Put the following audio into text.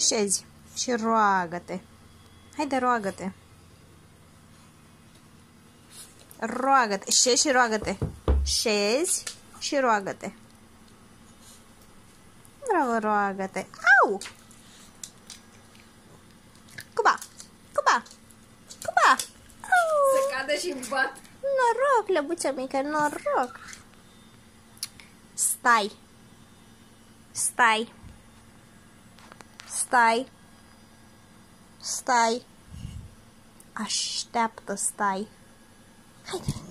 Șezi și roagă-te. Haide, roagă-te. Roagă-te. Șezi și roagă-te. Șezi și roagă-te. Bravo, roagă-te. Au! Cuba! Cuba! Cuba! Au! Se cade și bat. Noroc, lăbuța mică, noroc! Stai! Stai! Stai! Stai! Așteaptă, stai! Haide!